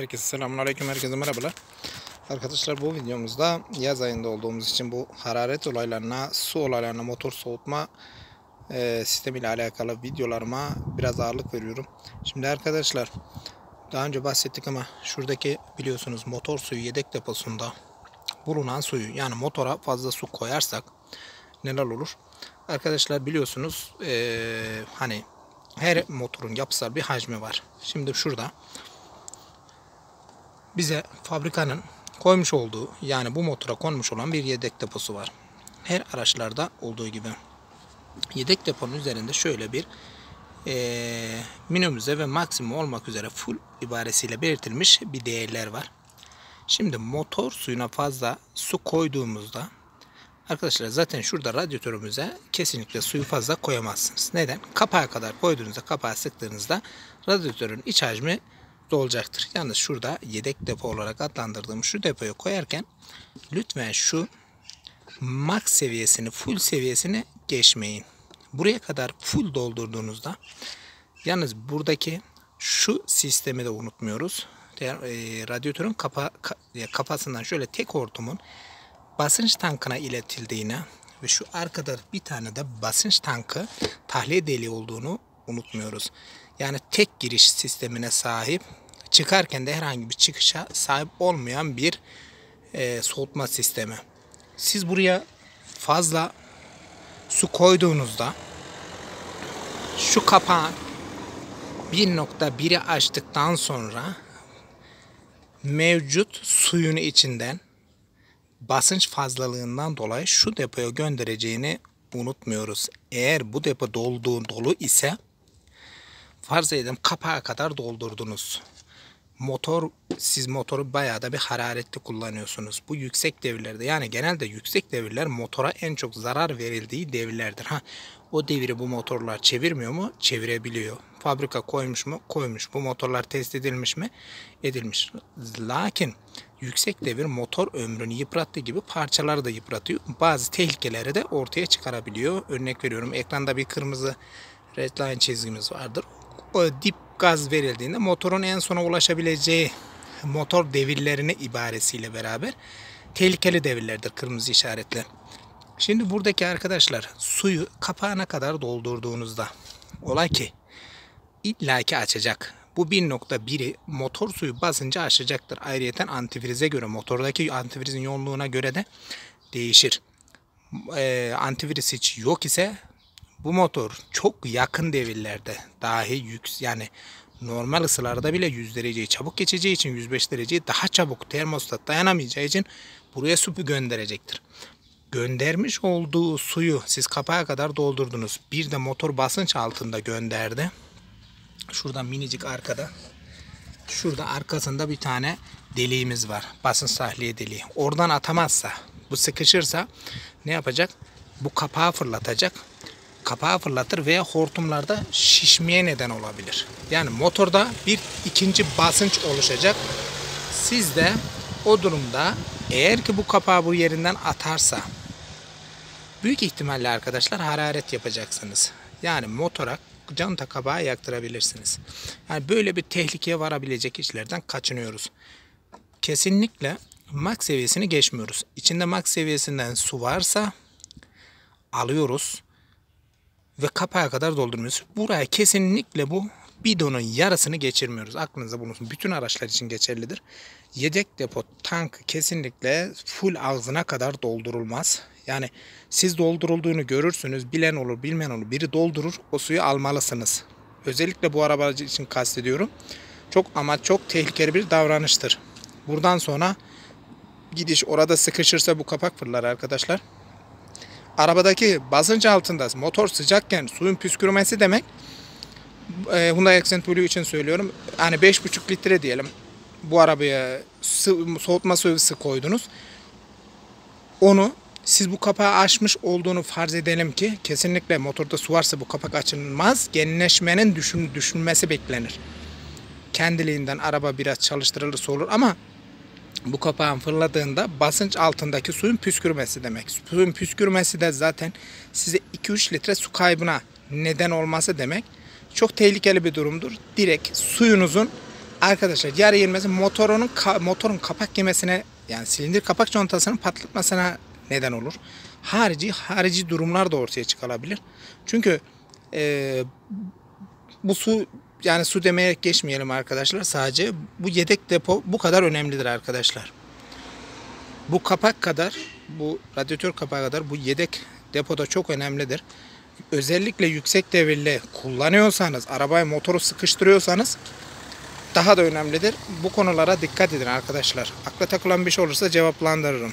Herkese selamünaleyküm, herkese merhabalar. Arkadaşlar bu videomuzda yaz ayında olduğumuz için bu hararet olaylarına, su olaylarına, motor soğutma e, sistemiyle alakalı videolarıma biraz ağırlık veriyorum. Şimdi arkadaşlar daha önce bahsettik ama şuradaki biliyorsunuz motor suyu yedek deposunda bulunan suyu yani motora fazla su koyarsak neler olur? Arkadaşlar biliyorsunuz e, hani her motorun yapısal bir hacmi var. Şimdi şurada bize fabrikanın koymuş olduğu yani bu motora konmuş olan bir yedek deposu var. Her araçlarda olduğu gibi. Yedek deponun üzerinde şöyle bir e, minimize ve maksimum olmak üzere full ibaresiyle belirtilmiş bir değerler var. Şimdi motor suyuna fazla su koyduğumuzda arkadaşlar zaten şurada radyatörümüze kesinlikle suyu fazla koyamazsınız. Neden? Kapağa kadar koyduğunuzda kapağı sıktığınızda radyatörün iç hacmi dolacaktır. Yalnız şurada yedek depo olarak adlandırdığım şu depoyu koyarken lütfen şu max seviyesini, full seviyesini geçmeyin. Buraya kadar full doldurduğunuzda yalnız buradaki şu sistemi de unutmuyoruz. radyatörün kapa, kafasından şöyle tek hortumun basınç tankına iletildiğini ve şu arkada bir tane de basınç tankı tahliye deliği olduğunu unutmuyoruz. Yani tek giriş sistemine sahip çıkarken de herhangi bir çıkışa sahip olmayan bir e, soğutma sistemi. Siz buraya fazla su koyduğunuzda şu kapağın 1.1'i açtıktan sonra mevcut suyun içinden basınç fazlalığından dolayı şu depoya göndereceğini unutmuyoruz. Eğer bu depo dolduğu dolu ise farz edelim kapağa kadar doldurdunuz. Motor siz motoru bayağı da bir hararetli kullanıyorsunuz. Bu yüksek devirlerde yani genelde yüksek devirler motora en çok zarar verildiği devirlerdir. Ha o deviri bu motorlar çevirmiyor mu? Çevirebiliyor. Fabrika koymuş mu? Koymuş. Bu motorlar test edilmiş mi? Edilmiş. Lakin yüksek devir motor ömrünü yıprattığı gibi parçaları da yıpratıyor. Bazı tehlikeleri de ortaya çıkarabiliyor. Örnek veriyorum ekranda bir kırmızı redline çizgimiz vardır. Dip gaz verildiğinde motorun en sona ulaşabileceği motor devirlerini ibaresiyle beraber tehlikeli devirlerdir kırmızı işaretler. Şimdi buradaki arkadaşlar suyu kapağına kadar doldurduğunuzda olay ki illaki açacak. Bu 1.1'i motor suyu basınca aşacaktır. Ayrıyeten antifrize göre motordaki antifrizin yoğunluğuna göre de değişir. E, antifriz hiç yok ise bu motor çok yakın devirlerde dahi yük yani normal ısılarda bile 100 dereceyi çabuk geçeceği için 105 dereceyi daha çabuk termostat dayanamayacağı için buraya su gönderecektir. Göndermiş olduğu suyu siz kapağa kadar doldurdunuz. Bir de motor basınç altında gönderdi. Şurada minicik arkada. Şurada arkasında bir tane deliğimiz var. Basınç tahliye deliği. Oradan atamazsa, bu sıkışırsa ne yapacak? Bu kapağı fırlatacak kapağı fırlatır veya hortumlarda şişmeye neden olabilir. Yani motorda bir ikinci basınç oluşacak. Siz de o durumda eğer ki bu kapağı bu yerinden atarsa büyük ihtimalle arkadaşlar hararet yapacaksınız. Yani motora canta kabağı yaktırabilirsiniz. Yani böyle bir tehlikeye varabilecek işlerden kaçınıyoruz. Kesinlikle max seviyesini geçmiyoruz. İçinde max seviyesinden su varsa alıyoruz ve kapağa kadar doldurmuyoruz. Buraya kesinlikle bu bidonun yarısını geçirmiyoruz. Aklınıza bulunsun. Bütün araçlar için geçerlidir. Yedek depo tank kesinlikle full ağzına kadar doldurulmaz. Yani siz doldurulduğunu görürsünüz. Bilen olur bilmeyen olur. Biri doldurur o suyu almalısınız. Özellikle bu araba için kastediyorum. Çok ama çok tehlikeli bir davranıştır. Buradan sonra gidiş orada sıkışırsa bu kapak fırlar arkadaşlar arabadaki basınç altında motor sıcakken suyun püskürmesi demek e, Hyundai Accent Blue için söylüyorum. Yani 5,5 litre diyelim. Bu arabaya soğutma sıvısı koydunuz. Onu siz bu kapağı açmış olduğunu farz edelim ki kesinlikle motorda su varsa bu kapak açılmaz. Genleşmenin düşün, düşünmesi beklenir. Kendiliğinden araba biraz çalıştırılırsa olur ama bu kapağın fırladığında basınç altındaki suyun püskürmesi demek. Suyun püskürmesi de zaten size 2-3 litre su kaybına neden olması demek. Çok tehlikeli bir durumdur. Direkt suyunuzun Arkadaşlar yarı yenmesi motorunun motorun kapak yemesine yani silindir kapak contasının patlatmasına neden olur. Harici harici durumlar da ortaya çıkabilir. Çünkü e, bu su yani su demeye geçmeyelim arkadaşlar. Sadece bu yedek depo bu kadar önemlidir arkadaşlar. Bu kapak kadar, bu radyatör kapağı kadar bu yedek depoda çok önemlidir. Özellikle yüksek devirli kullanıyorsanız, arabayı motoru sıkıştırıyorsanız daha da önemlidir. Bu konulara dikkat edin arkadaşlar. Akla takılan bir şey olursa cevaplandırırım.